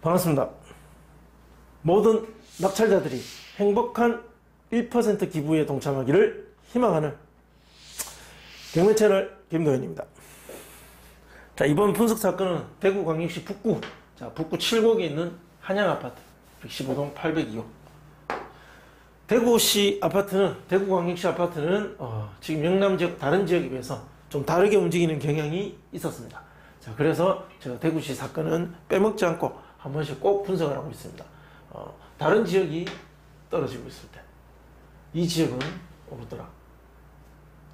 반갑습니다. 모든 낙찰자들이 행복한 1% 기부에 동참하기를 희망하는 경매 채널 김도현입니다. 자, 이번 분석 사건은 대구 광역시 북구, 자, 북구 7곡에 있는 한양 아파트 115동 802호. 대구시 아파트는, 대구 광역시 아파트는, 어, 지금 영남 지역 다른 지역에 비해서 좀 다르게 움직이는 경향이 있었습니다. 자, 그래서 제가 대구시 사건은 빼먹지 않고 한 번씩 꼭 분석을 하고 있습니다. 어, 다른 지역이 떨어지고 있을 때, 이 지역은 오르더라.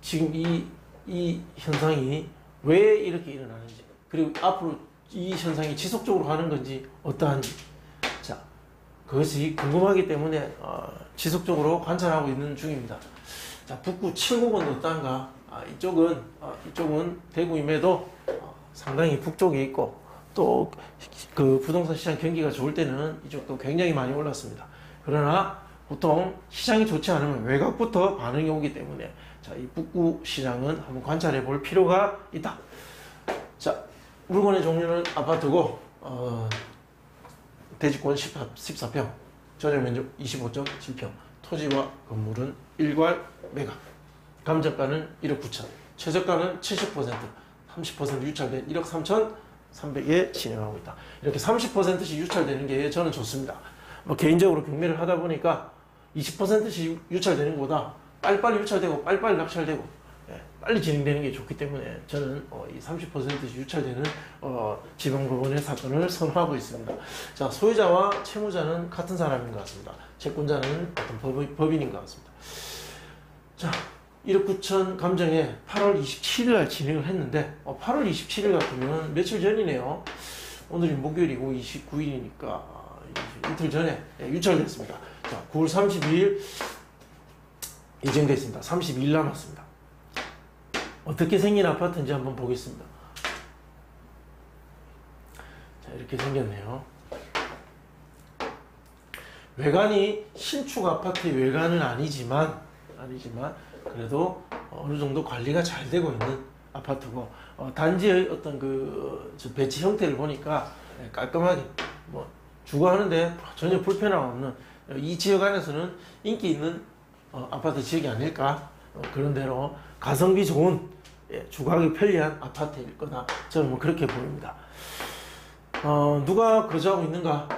지금 이, 이 현상이 왜 이렇게 일어나는지, 그리고 앞으로 이 현상이 지속적으로 가는 건지, 어떠한지. 자, 그것이 궁금하기 때문에, 어, 지속적으로 관찰하고 있는 중입니다. 자, 북구 7곡은 어떤가? 아, 이쪽은, 어, 이쪽은 대구임에도 어, 상당히 북쪽에 있고, 또 그 부동산 시장 경기가 좋을 때는 이쪽도 굉장히 많이 올랐습니다. 그러나 보통 시장이 좋지 않으면 외곽부터 반응이 오기 때문에 자, 이 북구 시장은 한번 관찰해 볼 필요가 있다. 자, 물건의 종류는 아파트고 어, 대지권 14, 14평, 전용 면적 25.7평, 토지와 건물은 일괄 매각, 감정가는 1억 9천, 최저가는 70%, 30% 유찰된 1억 3천 300에 진행하고 있다. 이렇게 30%씩 유찰되는 게 저는 좋습니다. 뭐 개인적으로 경매를 하다 보니까 20%씩 유찰되는 것보다 빨리빨리 유찰되고 빨리빨리 낙찰되고 예, 빨리 진행되는 게 좋기 때문에 저는 어, 이 30%씩 유찰되는 어, 지방법원의 사건을 선호하고 있습니다. 자 소유자와 채무자는 같은 사람인 것 같습니다. 채권자는 어떤 법, 법인인 것 같습니다. 자 1억 9천 감정에 8월 27일 날 진행을 했는데 어, 8월 27일 같으면 며칠 전이네요. 오늘이 목요일이고 29일이니까 이틀 전에 예, 유찰됐습니다. 자, 9월 32일 예정됐습니다. 32일 남았습니다. 어떻게 생긴 아파트인지 한번 보겠습니다. 자, 이렇게 생겼네요. 외관이 신축 아파트 외관은 아니지만 아니지만 그래도 어느 정도 관리가 잘 되고 있는 아파트고 어, 단지의 어떤 그 배치 형태를 보니까 깔끔하게 뭐 주거하는데 전혀 불편함 없는 이 지역 안에서는 인기 있는 어, 아파트 지역이 아닐까 어, 그런 대로 가성비 좋은 예, 주거하기 편리한 아파트일 거다 저는 뭐 그렇게 보입니다. 어, 누가 거주하고 있는가?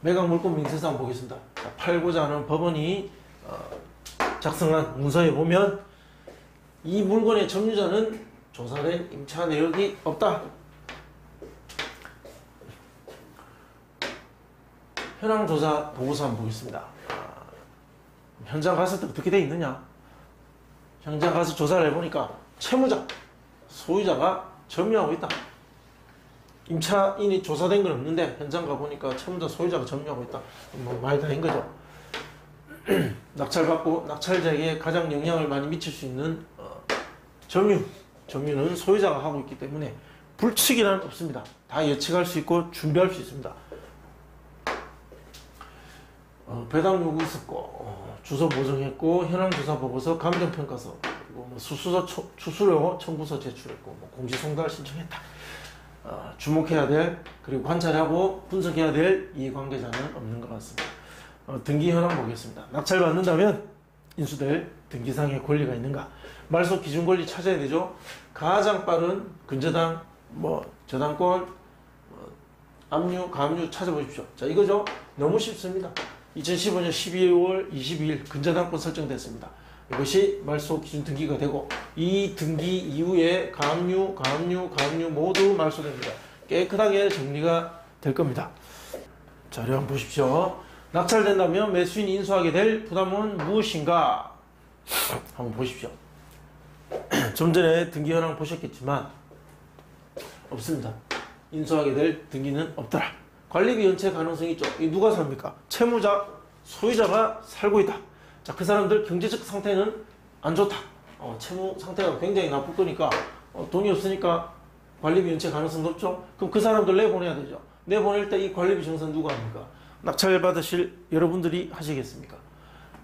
매각 물건 명세서 한번 보겠습니다. 자, 팔고자 하는 법원이 어, 작성한 문서에 보면 이 물건의 점유자는 조사된 임차 내역이 없다. 현황 조사 보고서 한번 보겠습니다. 아, 현장 갔을 때 어떻게 돼 있느냐? 현장 가서 조사를 해보니까 채무자, 소유자가 점유하고 있다. 임차인이 조사된 건 없는데 현장 가보니까 채무자, 소유자가 점유하고 있다. 뭐 많이 다인 거죠. 낙찰받고 낙찰자에게 가장 영향을 많이 미칠 수 있는 어, 점유, 점유는 소유자가 하고 있기 때문에 불측이란 없습니다. 다 예측할 수 있고 준비할 수 있습니다. 어, 배당 요구 있었고 어, 주소 보정했고 현황 조사 보고서 감정 평가서 그리고 뭐 수수서 초, 수수료 청구서 제출했고 뭐 공시 송달 신청했다. 어, 주목해야 될 그리고 관찰하고 분석해야 될 이해관계자는 없는 것 같습니다. 어, 등기 현황 보겠습니다. 낙찰 받는다면 인수될 등기상의 권리가 있는가? 말소 기준 권리 찾아야 되죠. 가장 빠른 근저당, 뭐 저당권, 뭐 압류, 가압류 찾아보십시오. 자 이거죠. 너무 쉽습니다. 2015년 12월 22일 근저당권 설정됐습니다. 이것이 말소 기준 등기가 되고 이 등기 이후에 가압류, 가압류, 가압류 모두 말소됩니다. 깨끗하게 정리가 될 겁니다. 자료 한번 보십시오. 낙찰된다면 매수인이 인수하게 될 부담은 무엇인가? 한번 보십시오. 좀 전에 등기 현황 보셨겠지만 없습니다. 인수하게 될 등기는 없더라. 관리비 연체 가능성이 있죠. 이 누가 삽니까? 채무자, 소유자가 살고 있다. 자, 그 사람들 경제적 상태는 안 좋다. 어, 채무 상태가 굉장히 나쁠 거니까 어, 돈이 없으니까 관리비 연체 가능성 높죠. 그럼 그 사람들 내보내야 되죠. 내보낼 때 이 관리비 정산 누가 합니까? 낙찰 받으실 여러분들이 하시겠습니까?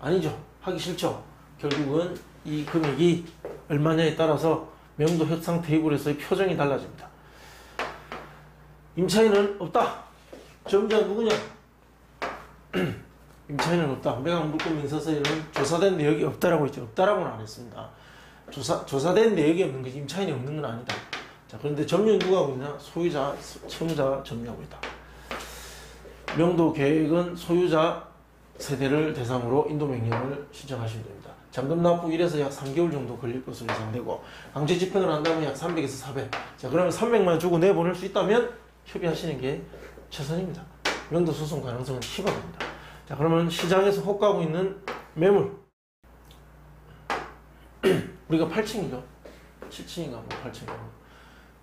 아니죠. 하기 싫죠. 결국은 이 금액이 얼마냐에 따라서 명도 협상 테이블에서의 표정이 달라집니다. 임차인은 없다. 점자 누구냐? 임차인은 없다. 매각 물권 민서서에는 조사된 내역이 없다라고 했죠. 없다라고는 안 했습니다. 조사 조사된 내역이 없는 것이 임차인이 없는 건 아니다. 자 그런데 점유는 누가 하고 있냐? 소유자, 채무자 점유하고 있다. 명도 계획은 소유자 세대를 대상으로 인도 명령을 신청하시면 됩니다. 잔금 납부 1에서 약 3개월 정도 걸릴 것으로 예상되고 강제 집행을 한다면 약 300에서 400. 자 그러면 300만 주고 내보낼 수 있다면 협의하시는 게 최선입니다. 명도 소송 가능성은 희박합니다. 자 그러면 시장에서 호가하고 있는 매물 우리가 8층이죠. 7층인가 뭐 8층인가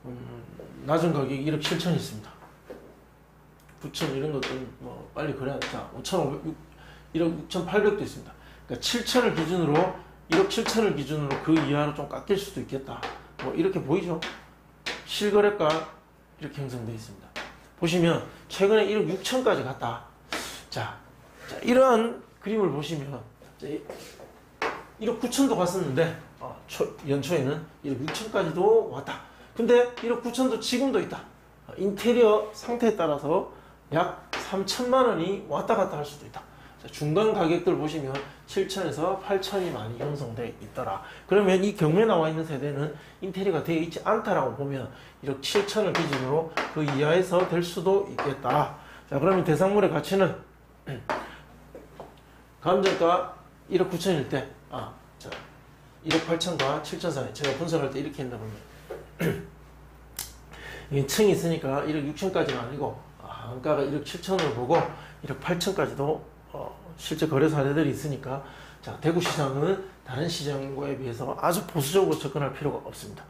음, 낮은 가격이 1억 7천이 있습니다. 9천 이런 것들은 뭐 빨리 그래야 자 5천 1억 6천 8백도 있습니다. 그러니까 7천을 기준으로 1억 7천을 기준으로 그 이하로 좀 깎일 수도 있겠다. 뭐 이렇게 보이죠? 실거래가 이렇게 형성되어 있습니다. 보시면 최근에 1억 6천까지 갔다. 자, 자 이러한 그림을 보시면 자, 1억 9천도 갔었는데 어, 초, 연초에는 1억 6천까지도 왔다. 근데 1억 9천도 지금도 있다. 어, 인테리어 상태에 따라서 약 3천만 원이 왔다 갔다 할 수도 있다. 자, 중간 가격들 보시면 7천에서 8천이 많이 형성되어 있더라. 그러면 이 경매 나와 있는 세대는 인테리어가 되어 있지 않다라고 보면 1억 7천을 기준으로 그 이하에서 될 수도 있겠다. 자, 그러면 대상물의 가치는 감정가 1억 9천일 때, 아, 자, 1억 8천과 7천 사이 제가 분석할 때 이렇게 한다 보면 이게 층이 있으니까 1억 6천까지는 아니고 아, 한가가 1억 7천을 보고 1억 8천까지도 어, 실제 거래 사례들이 있으니까 자 대구 시장은 다른 시장과에 비해서 아주 보수적으로 접근할 필요가 없습니다.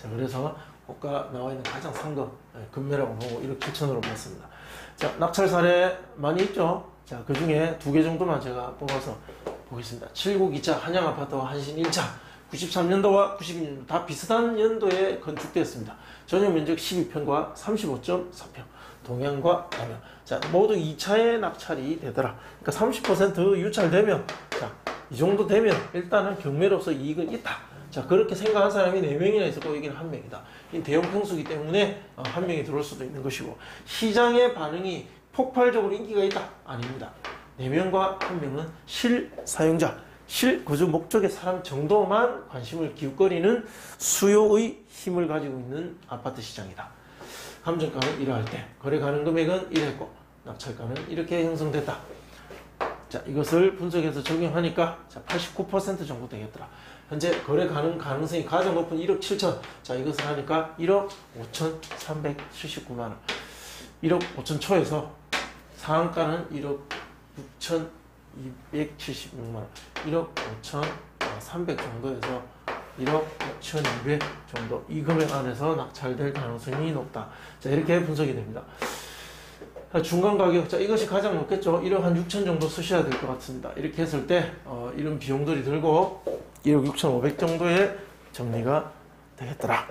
자 그래서 호가 나와 있는 가장 상급 예, 금매라고 보고 1억 7천으로 봤습니다. 자 낙찰 사례 많이 있죠. 자그 중에 두 개 정도만 제가 뽑아서 보겠습니다. 7국 2차 한양 아파트와 한신 1차 93년도와 92년도 다 비슷한 연도에 건축되었습니다. 전용 면적 12평과 35.4평, 동양과 남양. 자, 모두 2차에 낙찰이 되더라. 그러니까 30% 유찰되면, 자, 이 정도 되면 일단은 경매로서 이익은 있다. 자, 그렇게 생각한 사람이 4명이나 있었고, 여기는 1명이다. 이 대형 평수기 때문에 어, 한 명이 들어올 수도 있는 것이고, 시장의 반응이 폭발적으로 인기가 있다? 아닙니다. 4명과 1명은 실사용자, 실거주 목적의 사람 정도만 관심을 기울거리는 수요의 힘을 가지고 있는 아파트 시장이다. 감정가는 이러할 때 거래 가능 금액은 이랬고 낙찰가는 이렇게 형성됐다. 자 이것을 분석해서 적용하니까 자89% 정도 되겠더라. 현재 거래 가능 가능성이 가장 높은 1억 7천. 자 이것을 하니까 1억 5,379만 원. 1억 5천 초에서 상한가는 1억 6천 276만 원, 1억 5천 300 정도에서 1억 5,200 정도 이 금액 안에서 낙찰될 가능성이 높다. 자 이렇게 분석이 됩니다. 중간 가격, 자 이것이 가장 높겠죠. 1억 한 6천 정도 쓰셔야 될 것 같습니다. 이렇게 했을 때 어, 이런 비용들이 들고 1억 6천500 정도의 정리가 되겠더라.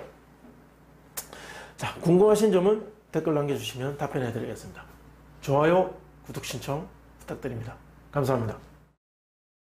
자 궁금하신 점은 댓글 남겨주시면 답변해 드리겠습니다. 좋아요, 구독 신청 부탁드립니다. 감사합니다.